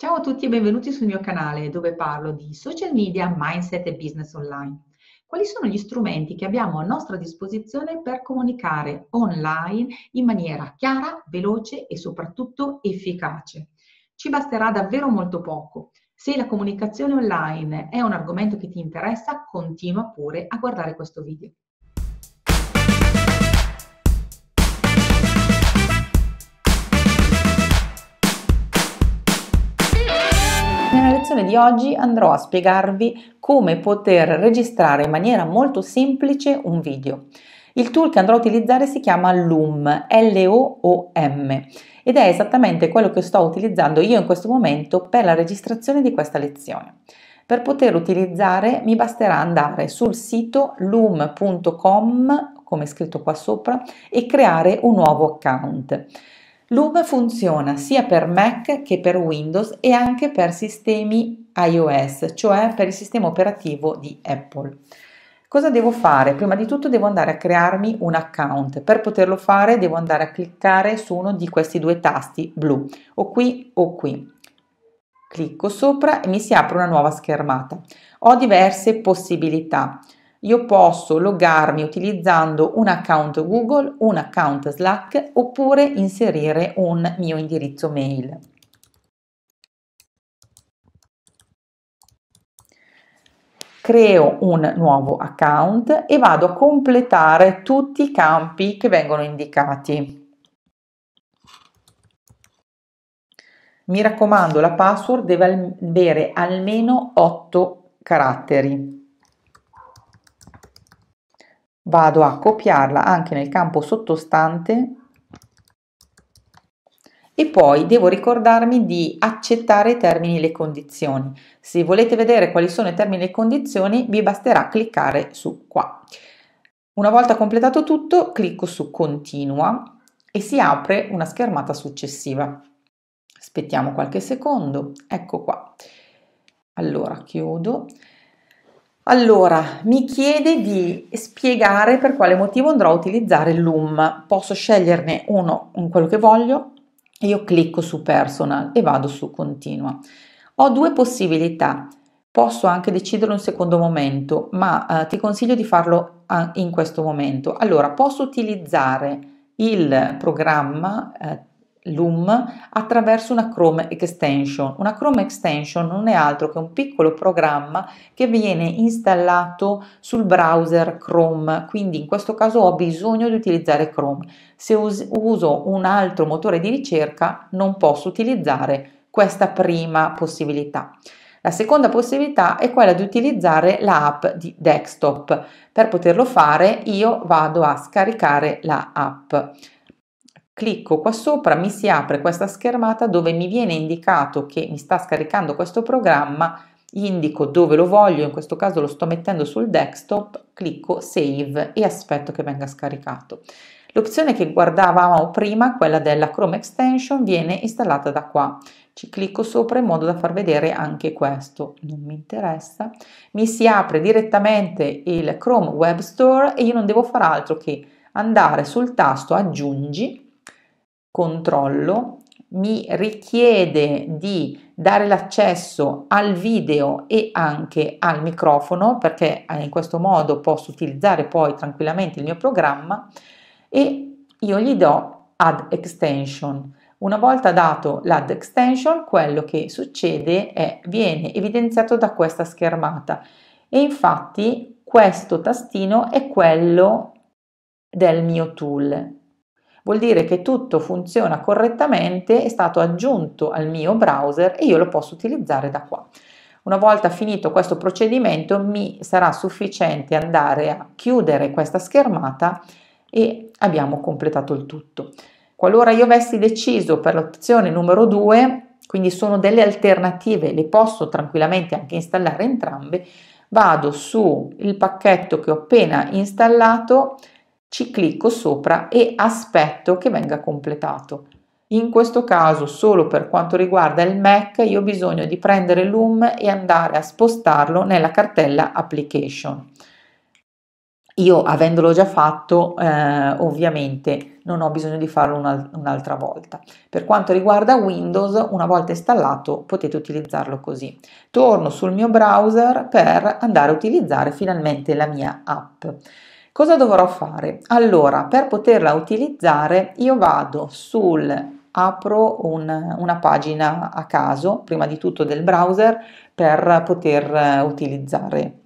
Ciao a tutti e benvenuti sul mio canale dove parlo di social media, mindset e business online. Quali sono gli strumenti che abbiamo a nostra disposizione per comunicare online in maniera chiara, veloce e soprattutto efficace? Ci basterà davvero molto poco. Se la comunicazione online è un argomento che ti interessa, continua pure a guardare questo video. Lezione di oggi andrò a spiegarvi come poter registrare in maniera molto semplice un video. Il tool che andrò a utilizzare si chiama Loom, L-O-O-M, ed è esattamente quello che sto utilizzando io in questo momento per la registrazione di questa lezione. Per poter utilizzare mi basterà andare sul sito loom.com, come scritto qua sopra, e creare un nuovo account. Loom funziona sia per Mac che per Windows e anche per sistemi iOS, cioè per il sistema operativo di Apple. Cosa devo fare? Prima di tutto devo andare a crearmi un account. Per poterlo fare devo andare a cliccare su uno di questi due tasti blu, o qui o qui. Clicco sopra e mi si apre una nuova schermata. Ho diverse possibilità io posso loggarmi utilizzando un account Google, un account Slack oppure inserire un mio indirizzo mail. Creo un nuovo account e vado a completare tutti i campi che vengono indicati. Mi raccomando, la password deve avere almeno 8 caratteri vado a copiarla anche nel campo sottostante e poi devo ricordarmi di accettare i termini e le condizioni. Se volete vedere quali sono i termini e le condizioni vi basterà cliccare su qua. Una volta completato tutto clicco su continua e si apre una schermata successiva. Aspettiamo qualche secondo, ecco qua. Allora chiudo allora, mi chiede di spiegare per quale motivo andrò a utilizzare Loom. Posso sceglierne uno, quello che voglio, io clicco su Personal e vado su Continua. Ho due possibilità. Posso anche decidere un secondo momento, ma eh, ti consiglio di farlo in questo momento. Allora, posso utilizzare il programma eh, Loom attraverso una Chrome extension. Una Chrome extension non è altro che un piccolo programma che viene installato sul browser Chrome, quindi in questo caso ho bisogno di utilizzare Chrome. Se uso un altro motore di ricerca non posso utilizzare questa prima possibilità. La seconda possibilità è quella di utilizzare l'app di desktop. Per poterlo fare io vado a scaricare la clicco qua sopra, mi si apre questa schermata dove mi viene indicato che mi sta scaricando questo programma, indico dove lo voglio, in questo caso lo sto mettendo sul desktop, clicco save e aspetto che venga scaricato. L'opzione che guardavamo prima, quella della Chrome extension, viene installata da qua. Ci clicco sopra in modo da far vedere anche questo, non mi interessa. Mi si apre direttamente il Chrome Web Store e io non devo fare altro che andare sul tasto aggiungi controllo mi richiede di dare l'accesso al video e anche al microfono perché eh, in questo modo posso utilizzare poi tranquillamente il mio programma e io gli do add extension. Una volta dato l'add extension, quello che succede è viene evidenziato da questa schermata e infatti questo tastino è quello del mio tool vuol dire che tutto funziona correttamente, è stato aggiunto al mio browser e io lo posso utilizzare da qua. Una volta finito questo procedimento mi sarà sufficiente andare a chiudere questa schermata e abbiamo completato il tutto. Qualora io avessi deciso per l'opzione numero 2, quindi sono delle alternative, le posso tranquillamente anche installare entrambe, vado su il pacchetto che ho appena installato, ci clicco sopra e aspetto che venga completato. In questo caso, solo per quanto riguarda il Mac, io ho bisogno di prendere Loom e andare a spostarlo nella cartella Application. io avendolo già fatto, eh, ovviamente non ho bisogno di farlo una, un'altra volta. Per quanto riguarda Windows, una volta installato potete utilizzarlo così. Torno sul mio browser per andare a utilizzare finalmente la mia app. Cosa dovrò fare? Allora, per poterla utilizzare, io vado sul apro un, una pagina a caso, prima di tutto del browser, per poter utilizzare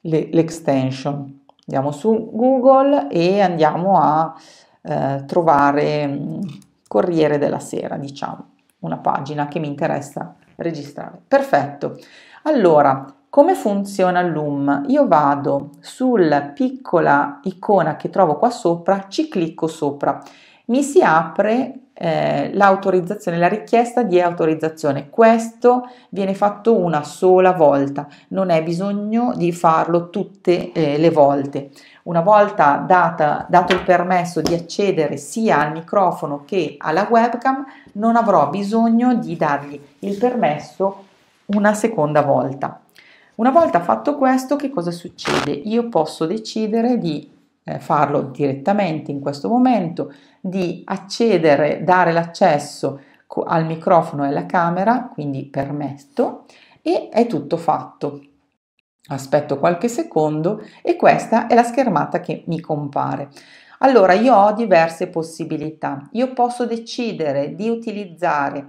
le, l'extension. Andiamo su Google e andiamo a eh, trovare mm, Corriere della Sera, diciamo, una pagina che mi interessa registrare. Perfetto. Allora, come funziona Loom? Io vado sulla piccola icona che trovo qua sopra, ci clicco sopra, mi si apre eh, l'autorizzazione, la richiesta di autorizzazione. Questo viene fatto una sola volta, non è bisogno di farlo tutte eh, le volte. Una volta data, dato il permesso di accedere sia al microfono che alla webcam, non avrò bisogno di dargli il permesso una seconda volta. Una volta fatto questo, che cosa succede? Io posso decidere di eh, farlo direttamente in questo momento, di accedere, dare l'accesso al microfono e alla camera, quindi permetto, e è tutto fatto. Aspetto qualche secondo e questa è la schermata che mi compare. Allora io ho diverse possibilità. Io posso decidere di utilizzare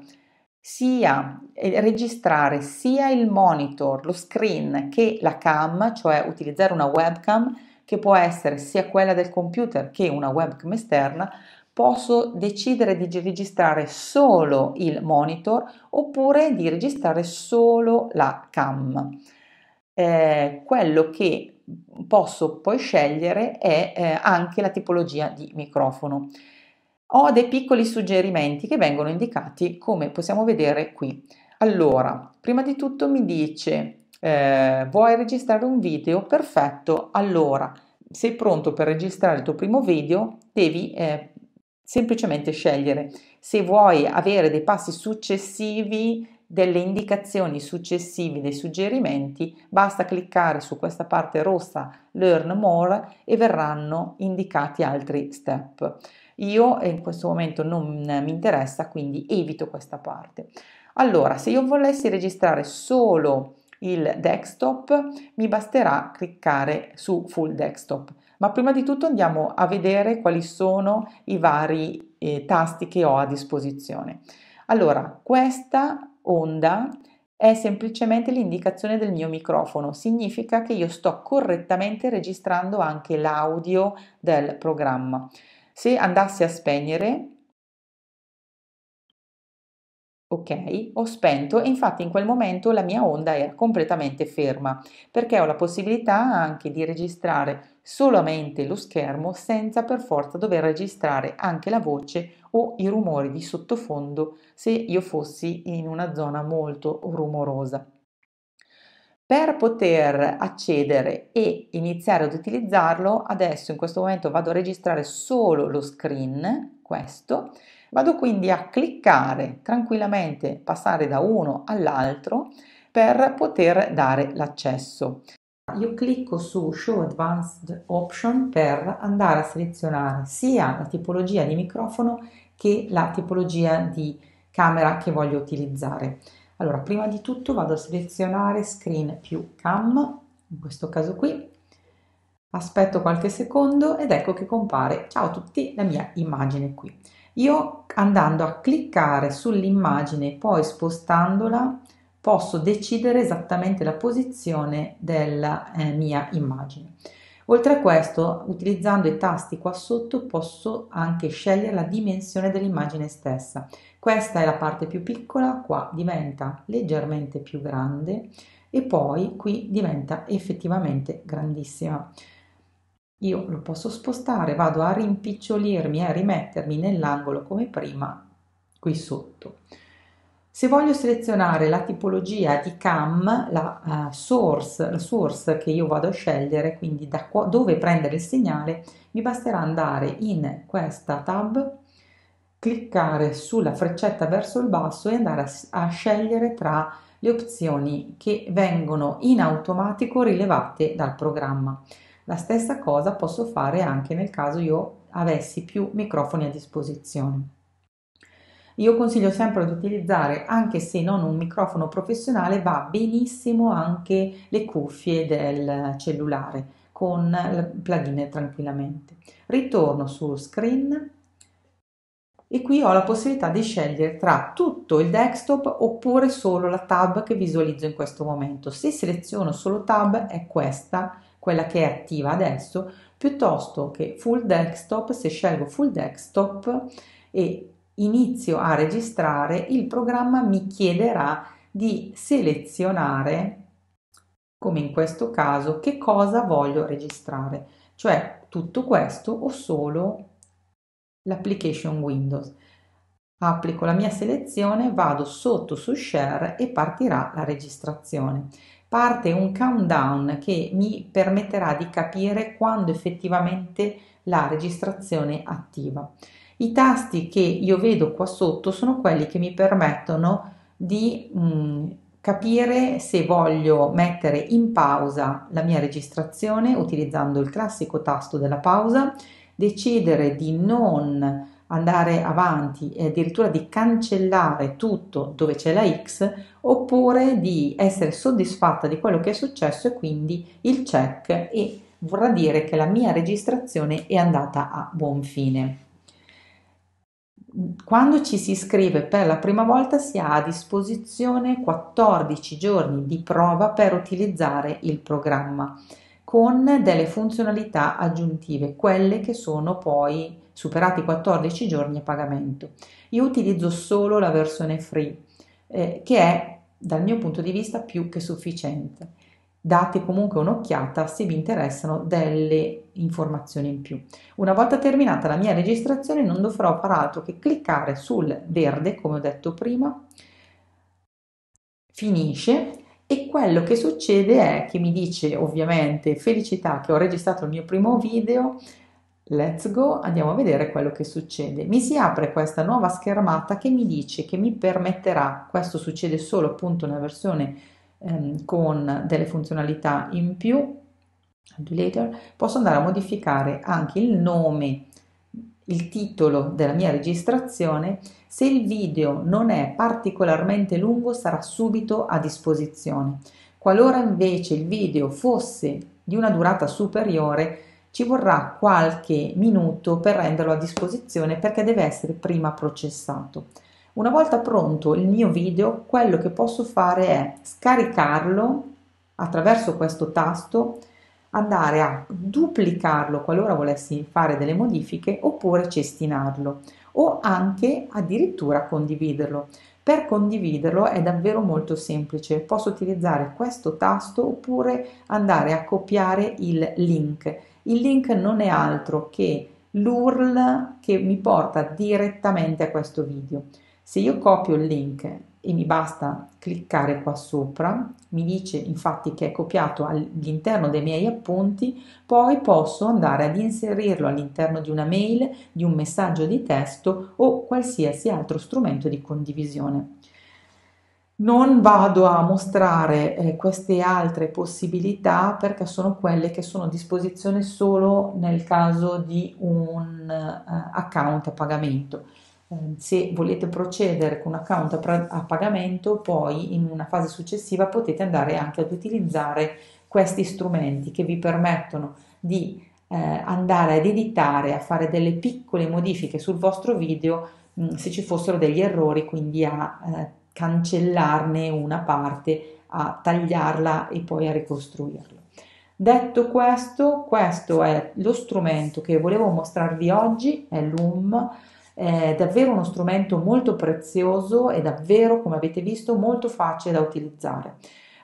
sia eh, registrare sia il monitor, lo screen che la cam, cioè utilizzare una webcam che può essere sia quella del computer che una webcam esterna, posso decidere di registrare solo il monitor oppure di registrare solo la cam. Eh, quello che posso poi scegliere è eh, anche la tipologia di microfono. Ho dei piccoli suggerimenti che vengono indicati come possiamo vedere qui. Allora, prima di tutto mi dice eh, vuoi registrare un video? Perfetto, allora sei pronto per registrare il tuo primo video, devi eh, semplicemente scegliere se vuoi avere dei passi successivi, delle indicazioni successivi, dei suggerimenti, basta cliccare su questa parte rossa Learn More e verranno indicati altri step. Io in questo momento non mi interessa, quindi evito questa parte. Allora, se io volessi registrare solo il desktop, mi basterà cliccare su Full Desktop. Ma prima di tutto andiamo a vedere quali sono i vari eh, tasti che ho a disposizione. Allora, questa onda è semplicemente l'indicazione del mio microfono, significa che io sto correttamente registrando anche l'audio del programma. Se andassi a spegnere, Ok, ho spento e infatti in quel momento la mia onda era completamente ferma perché ho la possibilità anche di registrare solamente lo schermo senza per forza dover registrare anche la voce o i rumori di sottofondo se io fossi in una zona molto rumorosa. Per poter accedere e iniziare ad utilizzarlo, adesso in questo momento vado a registrare solo lo screen, questo, Vado quindi a cliccare tranquillamente, passare da uno all'altro per poter dare l'accesso. Io clicco su Show Advanced Option per andare a selezionare sia la tipologia di microfono che la tipologia di camera che voglio utilizzare. Allora, prima di tutto vado a selezionare Screen più Cam, in questo caso qui, aspetto qualche secondo ed ecco che compare, ciao a tutti, la mia immagine qui. Io andando a cliccare sull'immagine e poi spostandola posso decidere esattamente la posizione della eh, mia immagine. Oltre a questo, utilizzando i tasti qua sotto, posso anche scegliere la dimensione dell'immagine stessa. Questa è la parte più piccola, qua diventa leggermente più grande e poi qui diventa effettivamente grandissima io lo posso spostare, vado a rimpicciolirmi e a rimettermi nell'angolo come prima qui sotto. Se voglio selezionare la tipologia di cam, la, uh, source, la source che io vado a scegliere, quindi da qua, dove prendere il segnale, mi basterà andare in questa tab, cliccare sulla freccetta verso il basso e andare a, a scegliere tra le opzioni che vengono in automatico rilevate dal programma. La stessa cosa posso fare anche nel caso io avessi più microfoni a disposizione. Io consiglio sempre di utilizzare, anche se non un microfono professionale, va benissimo anche le cuffie del cellulare con il plugin tranquillamente. Ritorno su screen e qui ho la possibilità di scegliere tra tutto il desktop oppure solo la tab che visualizzo in questo momento. Se seleziono solo tab è questa, quella che è attiva adesso, piuttosto che full desktop, se scelgo full desktop e inizio a registrare, il programma mi chiederà di selezionare, come in questo caso, che cosa voglio registrare, cioè tutto questo o solo l'application Windows. Applico la mia selezione, vado sotto su Share e partirà la registrazione. Parte un countdown che mi permetterà di capire quando effettivamente la registrazione è attiva. I tasti che io vedo qua sotto sono quelli che mi permettono di mh, mm, capire se voglio mettere in pausa la mia registrazione utilizzando il classico tasto della pausa, decidere di non andare avanti e addirittura di cancellare tutto dove c'è la X oppure di essere soddisfatta di quello che è successo e quindi il check e vorrà dire che la mia registrazione è andata a buon fine quando ci si iscrive per la prima volta si ha a disposizione 14 giorni di prova per utilizzare il programma con delle funzionalità aggiuntive, quelle che sono poi superati 14 giorni a pagamento. Io utilizzo solo la versione free, eh, che è dal mio punto di vista più che sufficiente date comunque un'occhiata se vi interessano delle informazioni in più. Una volta terminata la mia registrazione non dovrò far altro che cliccare sul verde, come ho detto prima, finisce e quello che succede è che mi dice ovviamente felicità che ho registrato il mio primo video, let's go, andiamo a vedere quello che succede. Mi si apre questa nuova schermata che mi dice che mi permetterà, questo succede solo appunto nella versione ehm, con delle funzionalità in più, later, posso andare a modificare anche il nome, il titolo della mia registrazione. Se il video non è particolarmente lungo sarà subito a disposizione. Qualora invece il video fosse di una durata superiore, ci vorrà qualche minuto per renderlo a disposizione perché deve essere prima processato. Una volta pronto il mio video, quello che posso fare è scaricarlo attraverso questo tasto, andare a duplicarlo qualora volessi fare delle modifiche oppure cestinarlo o anche addirittura condividerlo. Per condividerlo è davvero molto semplice, posso utilizzare questo tasto oppure andare a copiare il link. Il link non è altro che l'URL che mi porta direttamente a questo video. Se io copio il link e mi basta cliccare qua sopra, mi dice infatti che è copiato all'interno dei miei appunti, poi posso andare ad inserirlo all'interno di una mail, di un messaggio di testo o qualsiasi altro strumento di condivisione. Non vado a mostrare eh, queste altre possibilità perché sono quelle che sono a disposizione solo nel caso di un uh, account a pagamento. Ehm, se volete procedere con un account a pagamento, poi in una fase successiva potete andare anche ad utilizzare questi strumenti che vi permettono di eh, andare ad editare, a fare delle piccole modifiche sul vostro video mh, mm, se ci fossero degli errori, quindi a eh, cancellarne una parte, a tagliarla e poi a ricostruirlo. Detto questo, questo è lo strumento che volevo mostrarvi oggi, è Loom è davvero uno strumento molto prezioso e davvero, come avete visto, molto facile da utilizzare.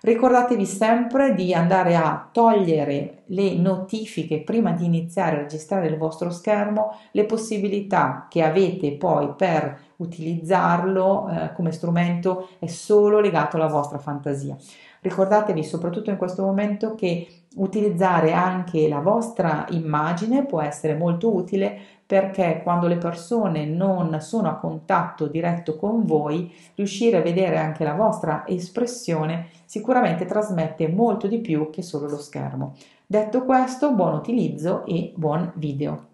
Ricordatevi sempre di andare a togliere le notifiche prima di iniziare a registrare il vostro schermo, le possibilità che avete poi per utilizzarlo eh, come strumento è solo legato alla vostra fantasia. Ricordatevi soprattutto in questo momento che utilizzare anche la vostra immagine può essere molto utile perché quando le persone non sono a contatto diretto con voi, riuscire a vedere anche la vostra espressione sicuramente trasmette molto di più che solo lo schermo. Detto questo, buon utilizzo e buon video.